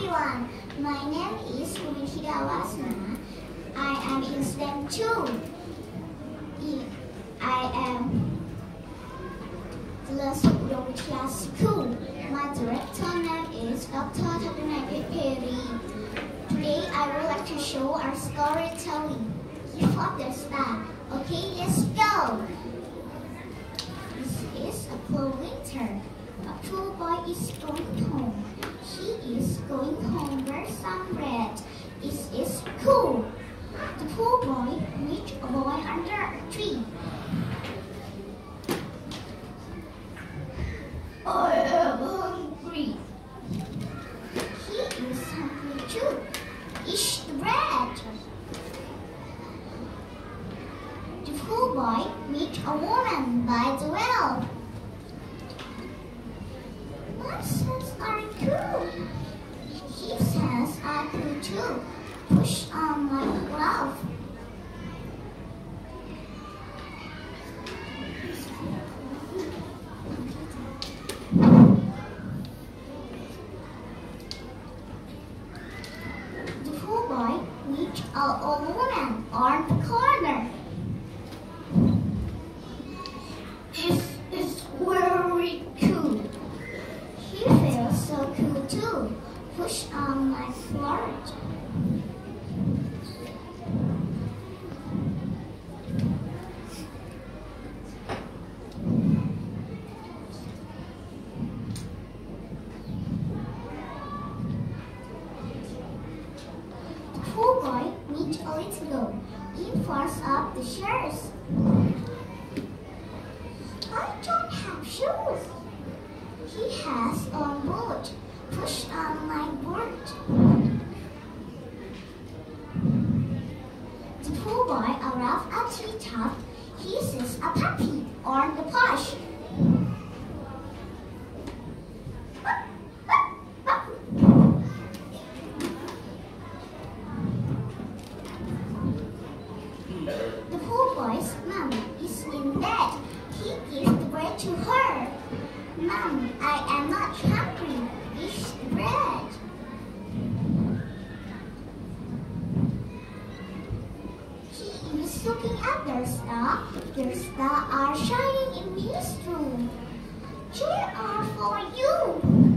everyone. My name is Kumithida Wasna. I am in STEM 2. I am the Sukudovitya School. My director name is Dr. Tatunai Peri. Today I would like to show our storytelling. Gift of the star. Okay, let's go. This is a poor winter. A poor boy is going going home with some bread. It is cool. The poor boy meets a boy under a tree. I am hungry. He is hungry too. Eat the bread. The poor boy meets a woman by the well. My sons are cool. Push on my glove. Push on my flirt. The poor boy meets a little girl. He falls up the stairs. I don't have shoes. He has a boot. Push on my boot. The poor boy arrives at the top. He sees a puppy on the porch. The poor boy's mom is in bed. He gives the bread to her. Mom, I am not hungry. Eat the bread. Looking at their star. Their star are shining in his room. They are for you.